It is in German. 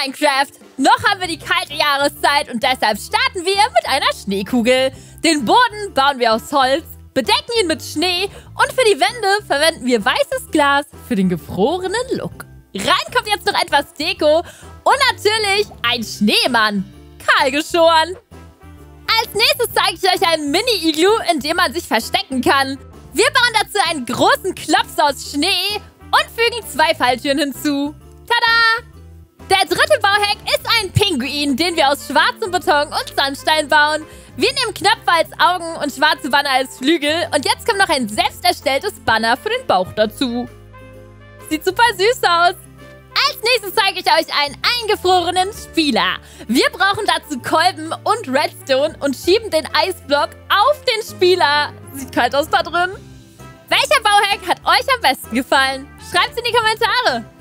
Minecraft. Noch haben wir die kalte Jahreszeit und deshalb starten wir mit einer Schneekugel. Den Boden bauen wir aus Holz, bedecken ihn mit Schnee und für die Wände verwenden wir weißes Glas für den gefrorenen Look. Rein kommt jetzt noch etwas Deko und natürlich ein Schneemann. Kahl geschoren. Als nächstes zeige ich euch ein Mini-Iglu, in dem man sich verstecken kann. Wir bauen dazu einen großen Klops aus Schnee und fügen zwei Falltüren hinzu. Pinguin, den wir aus schwarzem Beton und Sandstein bauen. Wir nehmen Knöpfe als Augen und schwarze Banner als Flügel. Und jetzt kommt noch ein selbst erstelltes Banner für den Bauch dazu. Sieht super süß aus. Als nächstes zeige ich euch einen eingefrorenen Spieler. Wir brauchen dazu Kolben und Redstone und schieben den Eisblock auf den Spieler. Sieht kalt aus da drin. Welcher Bauhack hat euch am besten gefallen? Schreibt es in die Kommentare.